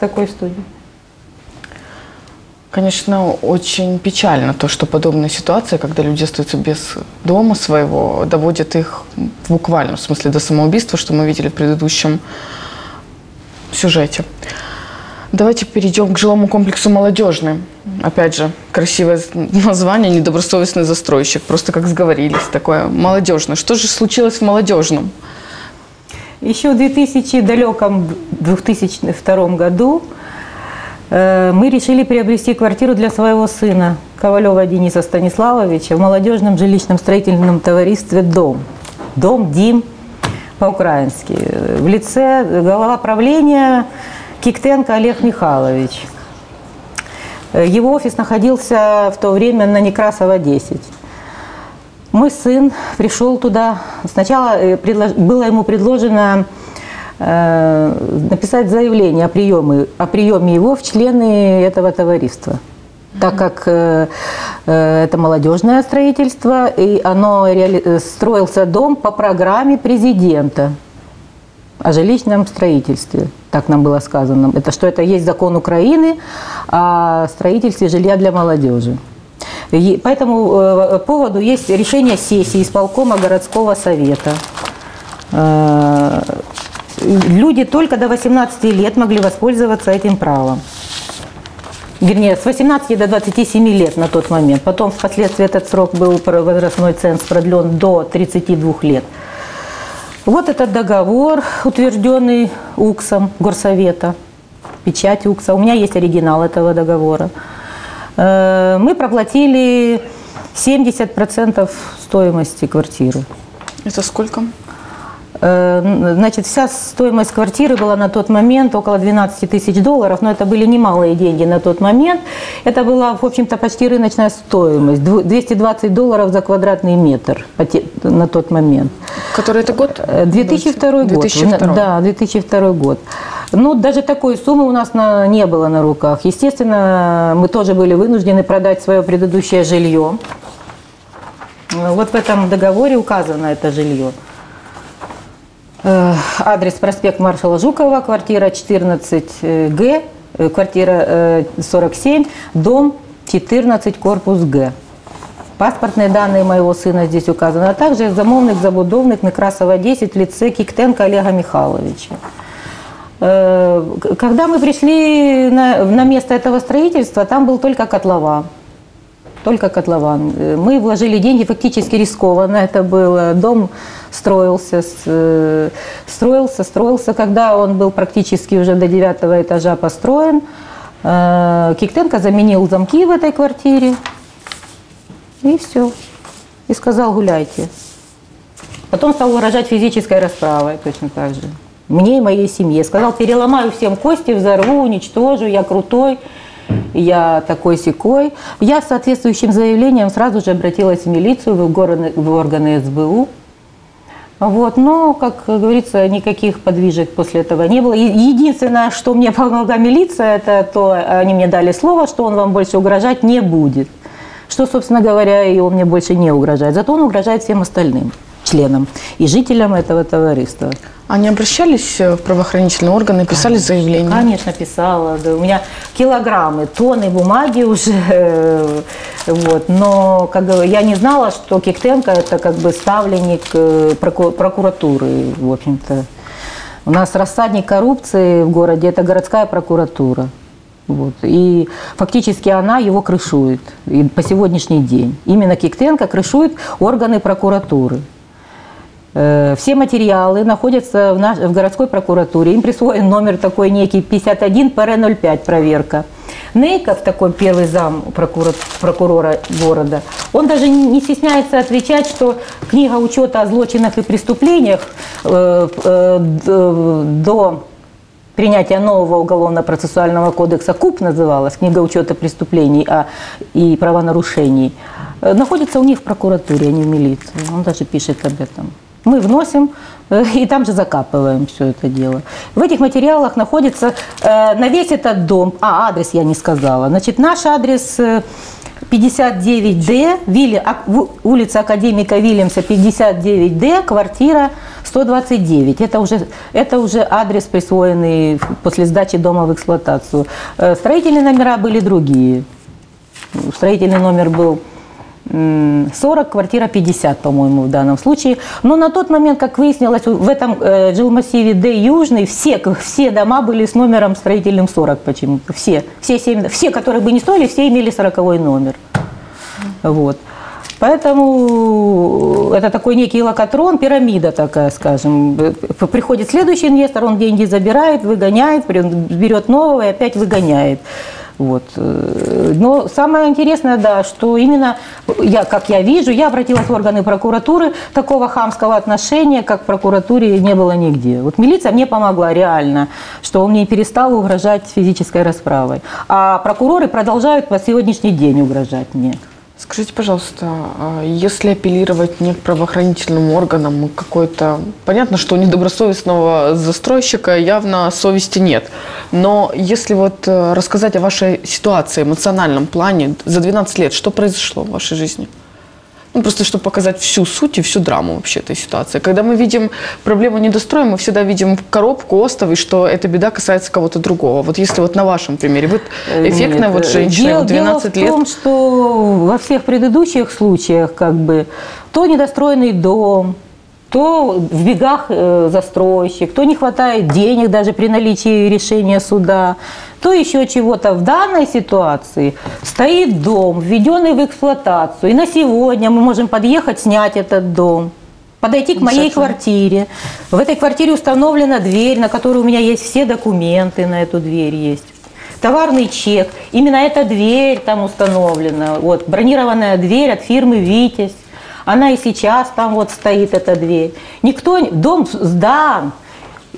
такой студии. Конечно, очень печально то, что подобная ситуация, когда люди остаются без дома своего, доводят их в буквальном смысле до самоубийства, что мы видели в предыдущем сюжете. Давайте перейдем к жилому комплексу «Молодежный». Опять же, красивое название «Недобросовестный застройщик». Просто как сговорились, такое «молодежное». Что же случилось в «Молодежном»? Еще в 2000 далеком 2002 году э, мы решили приобрести квартиру для своего сына Ковалева Дениса Станиславовича в молодежном жилищном строительном товаристве «Дом». «Дом», «Дим» по-украински. В лице глава правления Киктенко Олег Михайлович. Его офис находился в то время на Некрасова 10. Мой сын пришел туда. Сначала э, было ему предложено э, написать заявление о приеме, о приеме его в члены этого товариства. Так как э, это молодежное строительство, и оно строился дом по программе президента о жилищном строительстве. Так нам было сказано. Это что это есть закон Украины о строительстве жилья для молодежи. По этому э, поводу есть решение сессии исполкома городского совета. Э, люди только до 18 лет могли воспользоваться этим правом. Вернее, с 18 до 27 лет на тот момент. Потом впоследствии этот срок был возрастной ценз продлен до 32 лет. Вот этот договор, утвержденный УКСом Горсовета, печать УКСа. У меня есть оригинал этого договора. Э, мы проплатили 70% стоимости квартиры. Это сколько? Э, значит, вся стоимость квартиры была на тот момент около 12 тысяч долларов, но это были немалые деньги на тот момент. Это была, в общем-то, почти рыночная стоимость. 220 долларов за квадратный метр на тот момент. Который это год? 2002 год. 2002. Да, 2002 год. Ну, даже такой суммы у нас на, не было на руках. Естественно, мы тоже были вынуждены продать свое предыдущее жилье. Вот в этом договоре указано это жилье. Э, адрес проспект маршала Жукова, квартира 14Г, э, квартира 47, э, дом 14, корпус Г. Паспортные данные моего сына здесь указаны, а также замовник, забудовник Некрасова 10 в лице Киктенко Олега Михайловича. Когда мы пришли на, на место этого строительства, там был только котлован. Только котлован. Мы вложили деньги фактически рискованно. Это был дом строился, э, строился, строился. Когда он был практически уже до девятого этажа построен, э, Киктенко заменил замки в этой квартире. И все. И сказал, гуляйте. Потом стал выражать физической расправой точно так же. Мне и моей семье. Сказал, переломаю всем кости, взорву, уничтожу, я крутой, я такой секой. Я с соответствующим заявлением сразу же обратилась в милицию, в органы, в органы СБУ. Вот, но, как говорится, никаких подвижек после этого не было. Единственное, что мне помогла милиция, это то, они мне дали слово, что он вам больше угрожать не будет. Что, собственно говоря, и он мне больше не угрожает. Зато он угрожает всем остальным членам и жителям этого товариства. Они обращались в правоохранительные органы, писали конечно, заявления? Конечно, писала. Да. У меня килограммы, тонны бумаги уже. Э, вот. Но как я не знала, что Киктенко это как бы ставленник э, прокуратуры, в общем-то. У нас рассадник коррупции в городе – это городская прокуратура. Вот. И фактически она его крышует и по сегодняшний день. Именно Киктенко крышует органы прокуратуры. Э, все материалы находятся в, наш, в городской прокуратуре. Им присвоен номер такой некий 51 ПР-05 проверка. Нейков, такой первый зам прокурора, прокурора города, он даже не стесняется отвечать, что книга учета о злочинах и преступлениях э, э, до принятия нового уголовно-процессуального кодекса КУП называлась, книга учета преступлений а, и правонарушений, э, находится у них в прокуратуре, а не в милиции. Он даже пишет об этом. Мы вносим э, и там же закапываем все это дело. В этих материалах находится э, на весь этот дом, а адрес я не сказала, значит наш адрес 59Д, Вилли, улица Академика Вильямса, 59Д, квартира 129. Это уже, это уже адрес, присвоенный после сдачи дома в эксплуатацию. Э, строительные номера были другие. Строительный номер был 40, квартира 50, по-моему, в данном случае. Но на тот момент, как выяснилось, в этом э, жилмассиве Д Южный все, все дома были с номером строительным 40 почему-то. Все, все, 7, все, которые бы не строили, все имели 40 номер. Вот. Поэтому это такой некий локотрон, пирамида такая, скажем. Приходит следующий инвестор, он деньги забирает, выгоняет, берет нового и опять выгоняет. Вот. Но самое интересное, да, что именно, я, как я вижу, я обратилась в органы прокуратуры, такого хамского отношения, как в прокуратуре, не было нигде. Вот милиция мне помогла реально, что он мне перестал угрожать физической расправой. А прокуроры продолжают по сегодняшний день угрожать мне. Скажите, пожалуйста, а если апеллировать не к правоохранительным органам, какой-то... Понятно, что у недобросовестного застройщика явно совести нет. Но если вот э, рассказать о вашей ситуации, эмоциональном плане, за 12 лет, что произошло в вашей жизни? Ну, просто чтобы показать всю суть и всю драму вообще этой ситуации. Когда мы видим проблему недостроя, мы всегда видим коробку, остов, и что эта беда касается кого-то другого. Вот если вот на вашем примере, э, эффектная Нет, вот э, женщина, дело, 12 дело лет. в том, что во всех предыдущих случаях, как бы, то недостроенный дом, то в бегах э, застройщик, то не хватает денег даже при наличии решения суда, то еще чего-то. В данной ситуации стоит дом, введенный в эксплуатацию, и на сегодня мы можем подъехать, снять этот дом подойти к моей квартире. В этой квартире установлена дверь, на которой у меня есть все документы на эту дверь есть. Товарный чек. Именно эта дверь там установлена. Вот, бронированная дверь от фирмы «Витязь». Она и сейчас там вот стоит, эта дверь. Никто, дом сдан.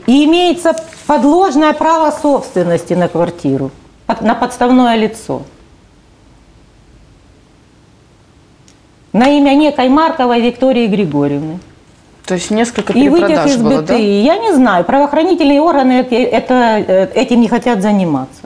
И имеется подложное право собственности на квартиру, на подставное лицо. На имя некой Марковой Виктории Григорьевны. То есть несколько перепродаж и из было, да? Я не знаю, правоохранительные органы это, это, этим не хотят заниматься.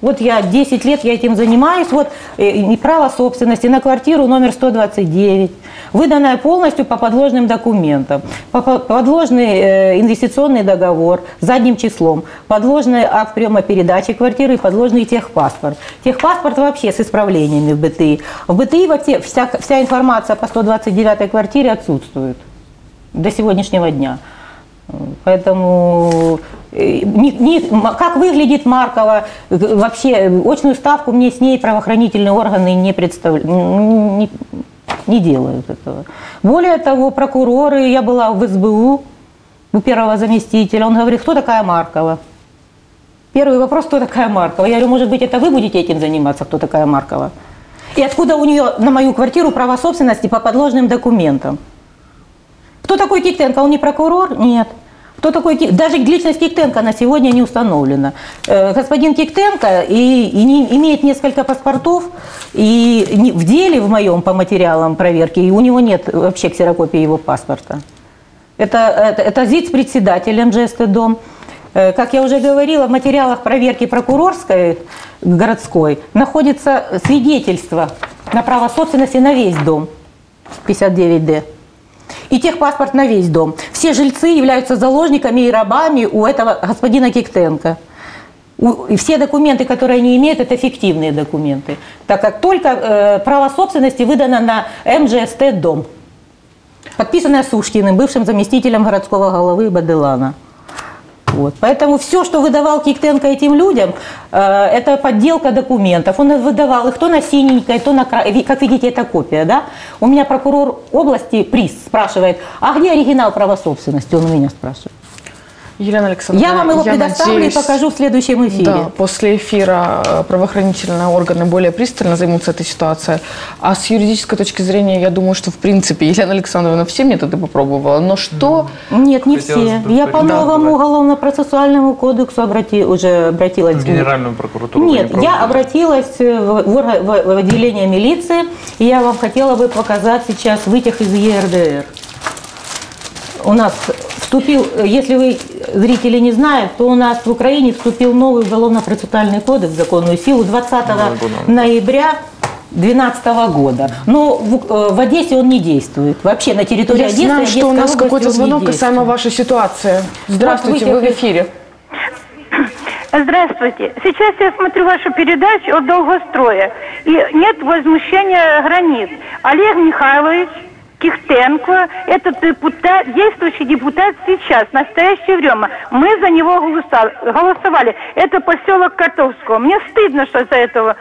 Вот я 10 лет я этим занимаюсь, вот э, право собственности на квартиру номер 129, выданная полностью по подложным документам, по подложный э, инвестиционный договор задним числом, подложный акт приема передачи квартиры и подложный техпаспорт. Техпаспорт вообще с исправлениями в БТИ. В БТИ вот вся, вся информация по 129 квартире отсутствует до сегодняшнего дня. Поэтому э, не, не, как выглядит Маркова, вообще очную ставку мне с ней правоохранительные органы не представляют, не, не делают этого. Более того, прокуроры, я была в СБУ у первого заместителя, он говорит, кто такая Маркова? Первый вопрос, кто такая Маркова? Я говорю, может быть, это вы будете этим заниматься, кто такая Маркова? И откуда у нее на мою квартиру право собственности по подложным документам? Кто такой Киктенко? Он не прокурор? Нет. Кто такой Кик? Даже личность Киктенко на сегодня не установлена. Э, господин Киктенко и, и не, имеет несколько паспортов, и в деле в моем по материалам проверки, и у него нет вообще ксерокопии его паспорта. Это, это, это ЗИЦ-председатель МЖСТ «Дом». Э, как я уже говорила, в материалах проверки прокурорской городской находится свидетельство на право собственности на весь дом 59D и техпаспорт на весь дом. Все жильцы являются заложниками и рабами у этого господина Киктенко. Все документы, которые они имеют, это фиктивные документы, так как только э, право собственности выдано на МЖСТ «Дом», подписанное Сушкиным, бывшим заместителем городского головы Баделана. Вот. Поэтому все, что выдавал Киктенко этим людям, э, это подделка документов. Он выдавал их то на синенькой, то на Как видите, это копия. Да? У меня прокурор области, приз, спрашивает, а где оригинал права собственности? Он у меня спрашивает. Елена Александровна, я вам его я предоставлю надеюсь, и покажу в следующем эфире. Да, после эфира э, правоохранительные органы более пристально займутся этой ситуацией. А с юридической точки зрения, я думаю, что в принципе Елена Александровна все методы попробовала. Но что... Нет, не все. Я по новому уголовно-процессуальному кодексу обрати, уже обратилась. В Генеральную прокуратуру? Нет, не я обратилась в, в, в отделение милиции, и я вам хотела бы показать сейчас вытяг из ЕРДР. У нас вступил, если вы, зрители, не знают, то у нас в Украине вступил новый уголовно-процессуальный кодекс в законную силу 20 ноября 2012 года. Но в, э, в Одессе он не действует. Вообще на территории Я Одессы знаю, что у нас какой-то звонок касаемо вашей ситуации. Здравствуйте, вы в эфире. Здравствуйте. Сейчас я смотрю вашу передачу о долгострое. И нет возмущения границ. Олег Михайлович Кихтенко, этот депутат, действующий депутат сейчас, настоящее время. Мы за него голосовали. Это поселок Котовского. Мне стыдно, что за этого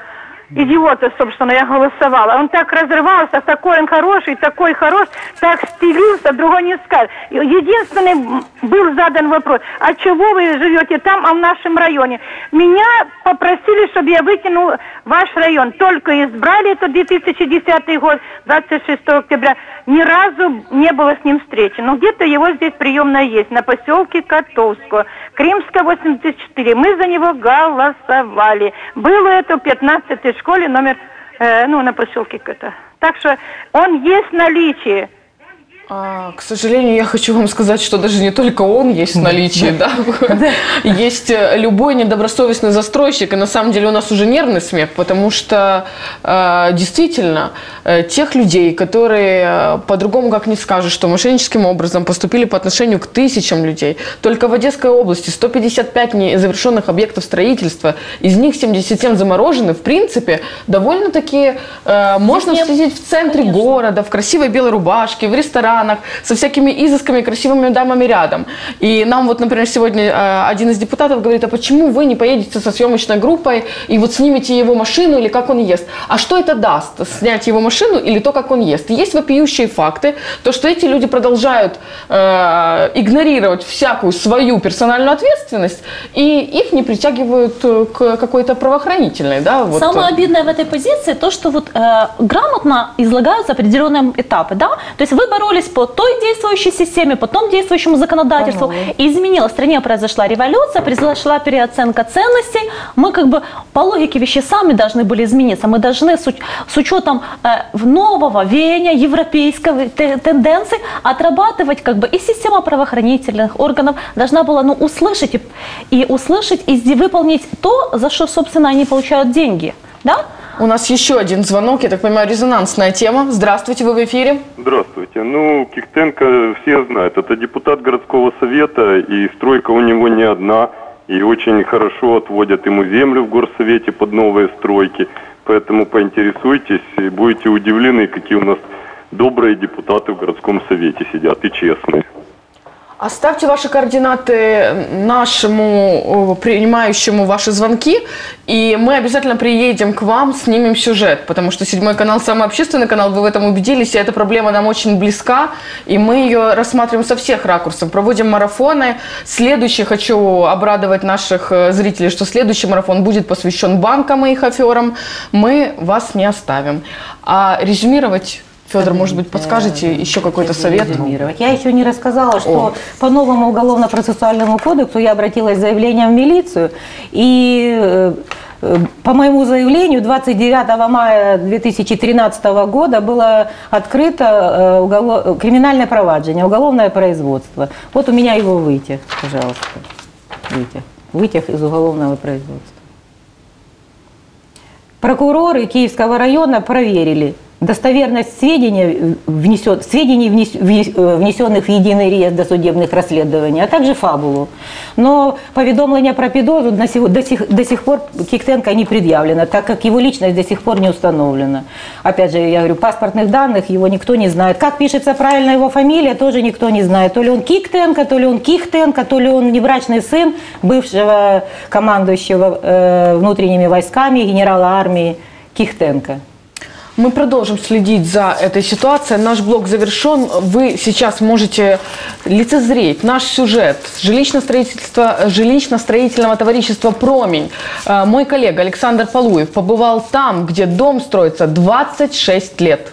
идиота, собственно, я голосовала. Он так разрывался, такой он хороший, такой хорош, так стелился, другой не скажет. Единственный был задан вопрос, а чего вы живете там, а в нашем районе? Меня попросили, чтобы я выкинул ваш район. Только избрали, это 2010 год, 26 октября. Ни разу не было с ним встречи. Но где-то его здесь приемная есть, на поселке Котовского. Кримская, 84. Мы за него голосовали. Было это в 15-й школе номер, э, ну, на поселке это. Так что он есть в наличии. А, к сожалению, я хочу вам сказать, что даже не только он есть в наличии, да. Есть э, любой недобросовестный застройщик, и на самом деле у нас уже нервный смех, потому что э, действительно э, тех людей, которые по-другому как не скажешь, что мошенническим образом поступили по отношению к тысячам людей, только в Одесской области 155 незавершенных объектов строительства, из них 77 заморожены, в принципе, довольно-таки можно встретить в центре города, в красивой белой рубашке, в ресторанах, со всякими изысками, красивыми дамами рядом. И нам вот, например, сегодня э, один из депутатов говорит, а почему вы не поедете со съемочной группой и вот снимете его машину или как он ест? А что это даст, снять его машину или то, как он ест? Есть вопиющие факты, то, что эти люди продолжают э, игнорировать всякую свою персональную ответственность, и их не притягивают э, к какой-то правоохранительной, да, вот. Самое обидное в этой позиции то, что вот э, грамотно излагаются определенные этапы, да. То есть вы боролись по той действующей системе, по тому действующему законодательству, и изменилось. В стране произошла революция, произошла переоценка ценностей. Мы как бы по логике вещей сами должны были измениться. Мы должны с, уч- с учетом э, нового веяния европейской те- тенденций отрабатывать как бы и система правоохранительных органов должна была ну, услышать и, и услышать и выполнить то, за что, собственно, они получают деньги. Да? У нас еще один звонок, я так понимаю, резонансная тема. Здравствуйте, вы в эфире. Здравствуйте. Ну, Кихтенко все знают. Это депутат городского совета, и стройка у него не одна. И очень хорошо отводят ему землю в горсовете под новые стройки. Поэтому поинтересуйтесь, и будете удивлены, какие у нас добрые депутаты в городском совете сидят и честные. Оставьте ваши координаты нашему принимающему ваши звонки, и мы обязательно приедем к вам, снимем сюжет, потому что седьмой канал самый общественный канал, вы в этом убедились, и эта проблема нам очень близка, и мы ее рассматриваем со всех ракурсов, проводим марафоны. Следующий хочу обрадовать наших э, зрителей, что следующий марафон будет посвящен банкам и их аферам. Мы вас не оставим. А резюмировать Федор, может быть, подскажете еще какой-то совет? резюмировать. Я еще не рассказала, что по новому уголовно-процессуальному кодексу я обратилась с заявлением в милицию, и э, э, по моему заявлению 29 мая 2013 года было открыто э, уголо- криминальное проваджение, уголовное производство. Вот у меня его вытяг, пожалуйста. Вытяг. Вытяг из уголовного производства. Прокуроры Киевского района проверили достоверность сведений, внесен, сведений, внес- внес- э, внесенных в единый реестр досудебных расследований, а также фабулу. Но поведомление про підозру на сего- до сих, до сих пор Киктенко не предъявлено, так как его личность до сих пор не установлена. Опять же, я говорю, паспортных данных его никто не знает. Как пишется правильно его фамилия, тоже никто не знает. То ли он Киктенко, то ли он Кихтенко, то ли он неврачный сын бывшего командующего э, внутренними войсками генерала армии Кихтенко. Мы продолжим следить за этой ситуацией. Наш блог завершен. Вы сейчас можете лицезреть наш сюжет жилищно строительство, жилищно-строительного товарищества «Промень». Э, Мой коллега Александр Полуев побывал там, где дом строится 26 лет.